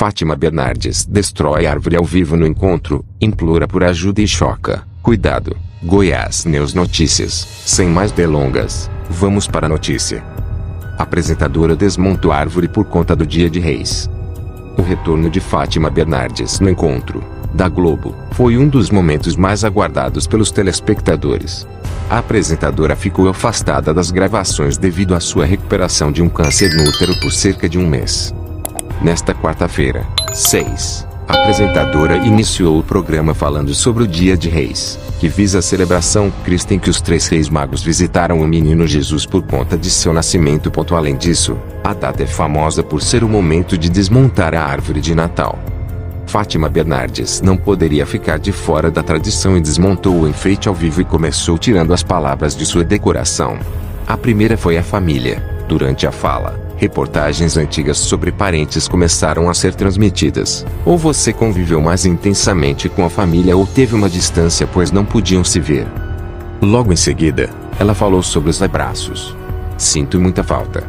Fátima Bernardes destrói árvore ao vivo no encontro, implora por ajuda e choca. Cuidado. Goiás News Notícias. Sem mais delongas, vamos para a notícia. apresentadora desmontou árvore por conta do Dia de Reis. O retorno de Fátima Bernardes no encontro, da Globo, foi um dos momentos mais aguardados pelos telespectadores. A apresentadora ficou afastada das gravações devido à sua recuperação de um câncer no útero por cerca de um mês. Nesta quarta-feira, 6, a apresentadora iniciou o programa falando sobre o Dia de Reis, que visa a celebração cristã em que os três reis magos visitaram o menino Jesus por conta de seu nascimento. Além disso, a data é famosa por ser o momento de desmontar a árvore de Natal. Fátima Bernardes não poderia ficar de fora da tradição e desmontou o enfeite ao vivo e começou tirando as palavras de sua decoração. A primeira foi a família. Durante a fala, reportagens antigas sobre parentes começaram a ser transmitidas. Ou você conviveu mais intensamente com a família ou teve uma distância pois não podiam se ver. Logo em seguida, ela falou sobre os abraços. Sinto muita falta.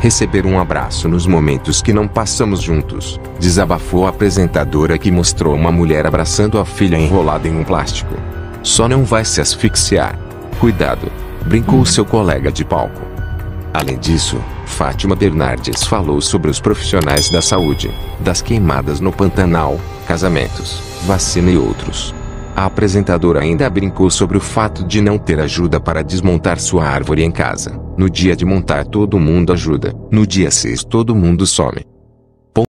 Receber um abraço nos momentos que não passamos juntos, desabafou a apresentadora que mostrou uma mulher abraçando a filha enrolada em um plástico. Só não vai se asfixiar. Cuidado, brincou seu colega de palco. Além disso, Fátima Bernardes falou sobre os profissionais da saúde, das queimadas no Pantanal, casamentos, vacina e outros. A apresentadora ainda brincou sobre o fato de não ter ajuda para desmontar sua árvore em casa. No dia de montar todo mundo ajuda, no dia 6 todo mundo some.